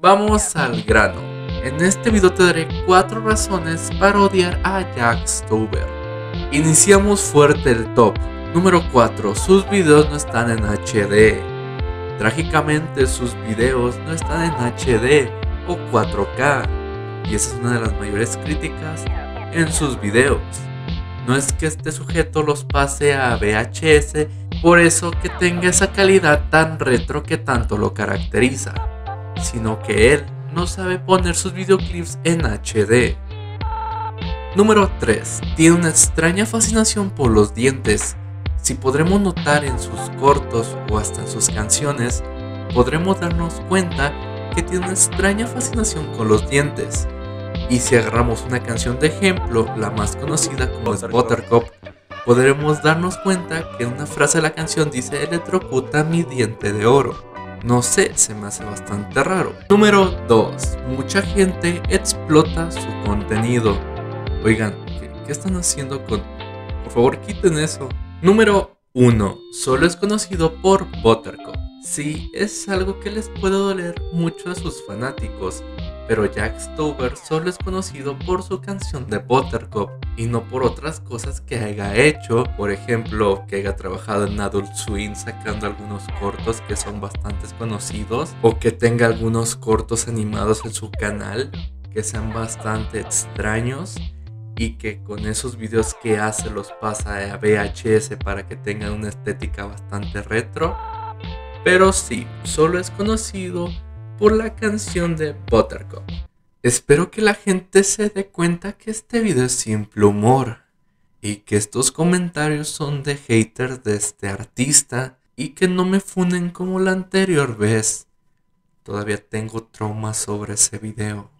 vamos al grano. En este video te daré 4 razones para odiar a Jack Stover. Iniciamos fuerte el top. Número 4. Sus videos no están en HD. Trágicamente sus videos no están en HD o 4K. Y esa es una de las mayores críticas en sus videos. No es que este sujeto los pase a VHS, por eso que tenga esa calidad tan retro que tanto lo caracteriza, sino que él no sabe poner sus videoclips en HD. Número 3. Tiene una extraña fascinación por los dientes. Si podremos notar en sus cortos o hasta en sus canciones, podremos darnos cuenta que tiene una extraña fascinación con los dientes. Y si agarramos una canción de ejemplo, la más conocida como es Buttercup, podremos darnos cuenta que una frase de la canción dice electrocuta mi diente de oro. No sé, se me hace bastante raro. Número 2. Mucha gente explota su contenido. Oigan, ¿qué, están haciendo con...? Por favor, quiten eso. Número 1. Solo es conocido por Buttercup. Sí, es algo que les puede doler mucho a sus fanáticos, pero Jack Stover solo es conocido por su canción de Buttercup y no por otras cosas que haya hecho, por ejemplo, que haya trabajado en Adult Swim sacando algunos cortos que son bastante conocidos, o que tenga algunos cortos animados en su canal que sean bastante extraños y que con esos videos que hace los pasa a VHS para que tengan una estética bastante retro. Pero sí, solo es conocido por la canción de Buttercup. Espero que la gente se dé cuenta que este video es simple humor y que estos comentarios son de haters de este artista y que no me funen como la anterior vez. Todavía tengo traumas sobre ese video.